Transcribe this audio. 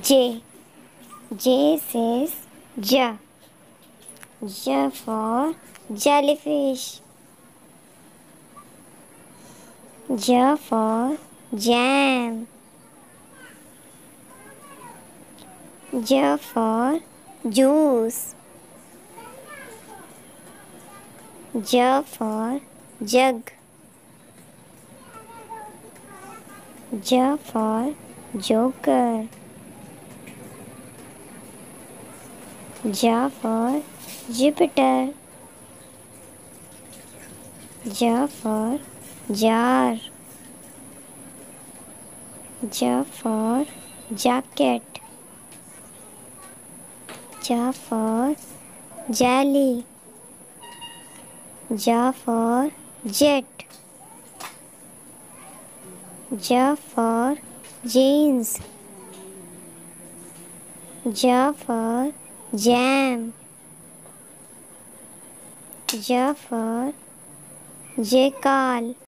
J. J says J. J for jellyfish. J for jam. J for juice. J for jug. J for joker. J for Jupiter. J for jar. J for jacket. J for jelly. J for jet. J for jeans. J for jam. J for jackal.